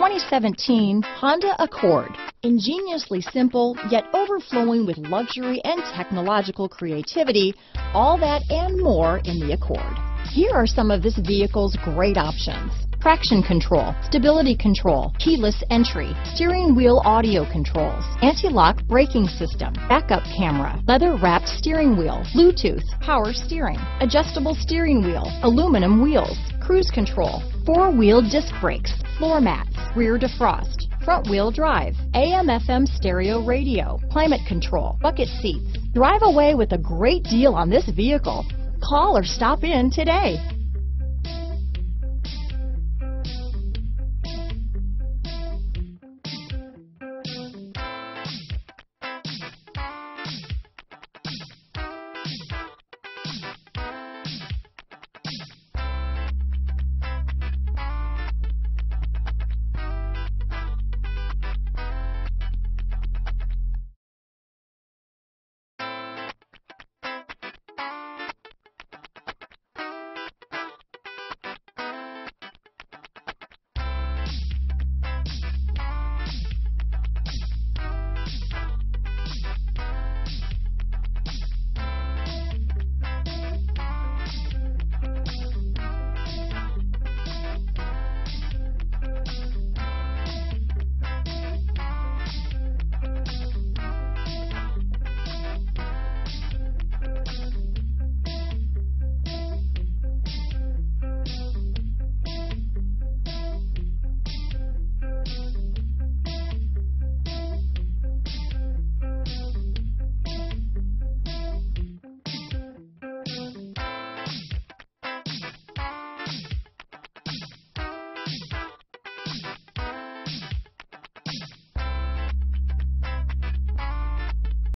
2017 Honda Accord. Ingeniously simple, yet overflowing with luxury and technological creativity, all that and more in the Accord. Here are some of this vehicle's great options. Traction control, stability control, keyless entry, steering wheel audio controls, anti-lock braking system, backup camera, leather wrapped steering wheel, Bluetooth, power steering, adjustable steering wheel, aluminum wheels, cruise control, four-wheel disc brakes, floor mats, rear defrost, front wheel drive, AM FM stereo radio, climate control, bucket seats. Drive away with a great deal on this vehicle. Call or stop in today.